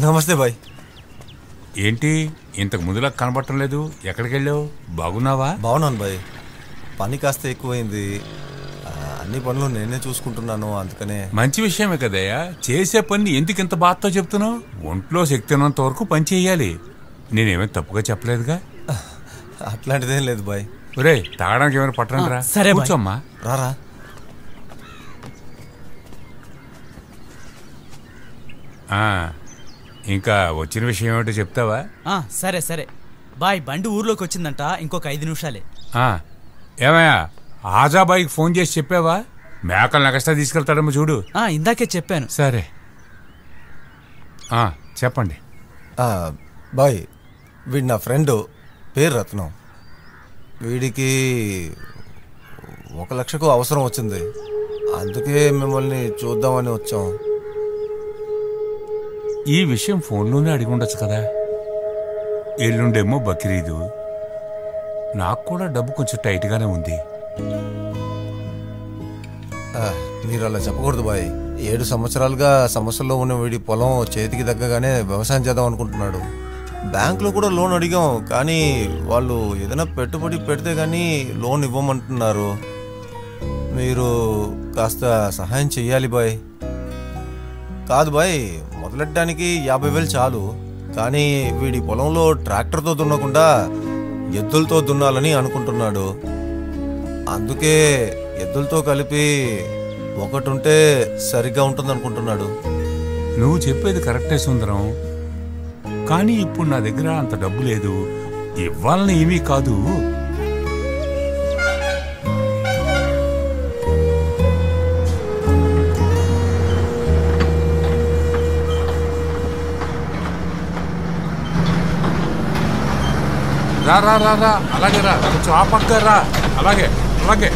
నమస్తే బాయ్. ఏంటి ఇంతకు ముందులా కనబడటం లేదు ఎక్కడికి వెళ్ళావు బాగున్నావా? బాగున్నాను బాయ్. పని కాస్త ఎక్కువైంది. అన్ని పనులు నేనే చూసుకుంటున్నాను అందుకనే. మంచి విషయమే కదయ్యా. చేసే పని ఎందుకు ఇంత బాధతో చెప్తున్నావు? ఒంట్లో శక్తి ఉన్నంత వరకు పని చేయాలి. నేనేమీ తప్పుగా చెప్పలేదుగా? అట్లాంటిదేం లేదు బాయ్. ఒరే తాగడానికి ఏమైనా పట్టండి రా. సరే. కూర్చోమ్మా. రారా. ఆ, ఇంకా వచ్చిన విషయం ఏమిటో చెప్తావా? ఆ, సరే సరే. బాయ్ బండి ఊర్లోకి వచ్చిందంట. ఇంకొక ఐదు నిమిషాలే. ఆ, ఏమయ్యా ఆజాబాయికి ఫోన్ చేసి చెప్పావా? మేకలు నెక్స్ట్రా తీసుకెళ్తాడేమో చూడు. ఆ, ఇందాకే చెప్పాను. సరే. ఆ, చెప్పండి. ఆ, బాయ్ వీడు నా ఫ్రెండ్ పేరు రత్నం. వీడికి ఒక లక్షకు అవసరం వచ్చింది. అందుకే మిమ్మల్ని చూద్దామని వచ్చాం. ఈ విషయం ఫోన్లోనే అడిగి ఉండొచ్చు కదా. ఎల్లుండేమో బక్రీదు. నాకు కూడా డబ్బు కొంచెం టైట్గానే ఉంది. మీరు అలా చెప్పకూడదు బాయ్. ఏడు సంవత్సరాలుగా సమస్యల్లో ఉన్న వీడి పొలం చేతికి తగ్గగానే వ్యవసాయం చేద్దాం అనుకుంటున్నాడు. బ్యాంకులో కూడా లోన్ అడిగాం కానీ వాళ్ళు ఏదైనా పెట్టుబడి పెడితే కానీ లోన్ ఇవ్వమంటున్నారు. మీరు కాస్త సహాయం చెయ్యాలి బాయ్. కాదు బాయ్ మొదలెట్టడానికి యాభై వేలు చాలు. కానీ వీడి పొలంలో ట్రాక్టర్తో దున్నకుండా ఎద్దులతో దున్నాలని అనుకుంటున్నాడు. అందుకే ఎద్దులతో కలిపి ఒకటి ఉంటే సరిగ్గా ఉంటుంది అనుకుంటున్నాడు నువ్వు చెప్పేది కరెక్టే సుందరం. కానీ ఇప్పుడు నా దగ్గర అంత డబ్బు లేదు. ఇవ్వాలని ఏమీ కాదు. రా రా రా రా. అలాగే రా. కొంచెం ఆ పక్క రా. అలాగే అలాగే.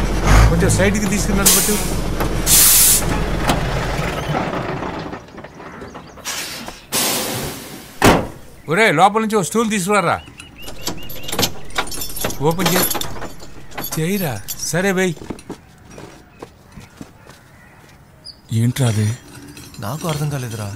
కొంచెం సైడ్కి తీసుకున్నాను బట్టి. ఒరే లోపల నుంచి ఒక స్టూల్ తీసుకురారా? ఓపెన్ చేయి చేయరా. సరే బై. ఏంట్రా అది? నాకు అర్థం కాలేదురా.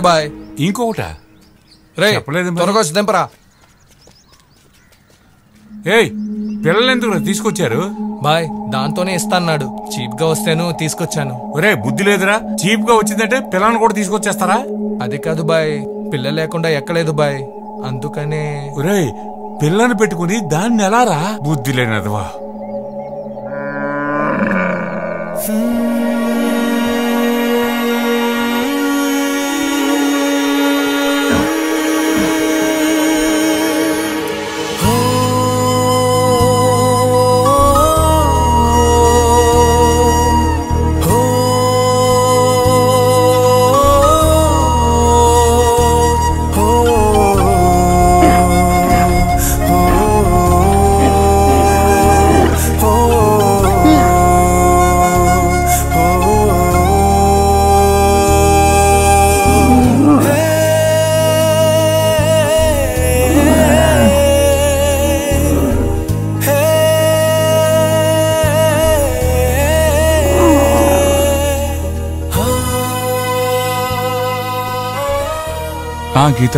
ఉంది బాయ్. ఇంకొకట? రే చెప్పలేదు. త్వరగా వచ్చి దింపరా ఏయ్ పిల్లలు ఎందుకు తీసుకొచ్చారు? బాయ్ దాంతోనే ఇస్తాన్నాడు. చీప్గా వస్తేను తీసుకొచ్చాను. ఒరే బుద్ధి లేదురా. చీప్గా వచ్చిందంటే పిల్లల్ని కూడా తీసుకొచ్చేస్తారా? అది కాదు బాయ్ పిల్ల లేకుండా ఎక్కలేదు బాయ్. అందుకనే ఒరేయ్ పిల్లని పెట్టుకుని దాన్ని ఎలా రా? బుద్ధి లేనదవా ఆ గీత.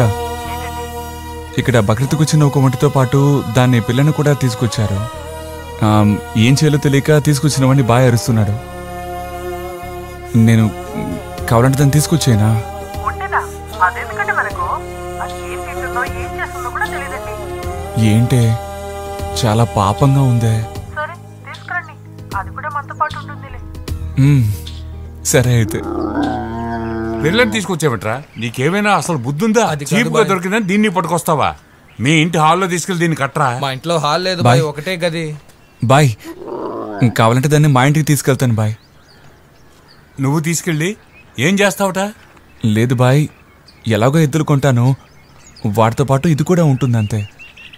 ఇక్కడ బక్రీద్కి వచ్చిన ఒక వంటితో పాటు దాన్ని పిల్లను కూడా తీసుకొచ్చారు. ఏం చేయాలో తెలియక తీసుకొచ్చినవని బాగా అరుస్తున్నాడు. నేను కావాలంటే దాన్ని తీసుకొచ్చేనా ఏంటే? చాలా పాపంగా ఉందే. సరే అయితే. పిల్లని తీసుకొచ్చావట్రా? నీకేమైనా అసలు బుద్ధుందా? అది కాదు చీప్గా బాయ్. దొరికిందని దీన్ని పట్టుకొస్తావా? మీ ఇంటి హాల్లో తీసుకెళ్ళి దీన్ని కట్టరా? మా ఇంట్లో హాల్ లేదు బాయ్. బాయ్ ఒకటే గది. బాయ్ కావాలంటే దాన్ని మా ఇంటికి తీసుకెళ్తాను బాయ్. నువ్వు తీసుకెళ్ళి ఏం చేస్తావుట? లేదు బాయ్ ఎలాగో ఎద్దులు కొంటాను. వాటితో పాటు ఇది కూడా ఉంటుంది అంతే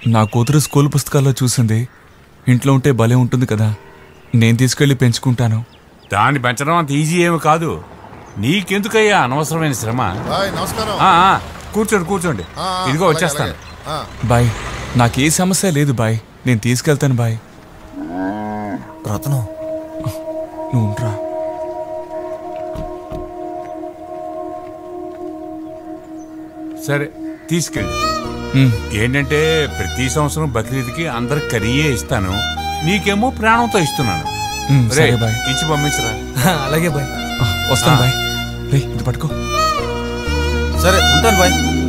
నా కూతురు స్కూల్ పుస్తకాల్లో చూసింది. ఇంట్లో ఉంటే భలే ఉంటుంది కదా. నేను తీసుకెళ్ళి పెంచుకుంటాను. దాన్ని పెంచడం అంత ఈజీ ఏమి కాదు. నీకెందుకయ్యా అనవసరమైన శ్రమ? బాయ్ నమస్కారం. ఆ, ఆ, కూర్చోండి కూర్చోండి. ఆ, ఆ, ఇదిగో అలాగే, వచ్చేస్తాను. అలాగే. ఆ, బాయ్ నాకే సమస్య లేదు బాయ్. నేను తీసుకెళ్తాను బాయ్. రత్నం నువ్వు ఉండరా. సరే తీసుకెళ్ళి. ఉమ్, ఏంటంటే ప్రతి సంవత్సరం బక్రీద్కి అందరికి కరిயே ఇస్తాను. నీకేమో ప్రాణంతో ఇస్తున్నాను. ఉమ్, సరే రేయ్, బాయ్. ఇచ్చి పంపించరా? అలాగే బాయ్. వస్తాను. బాయ్. రే ఇది పట్టుకో. సరే ఉంటాను బాయ్.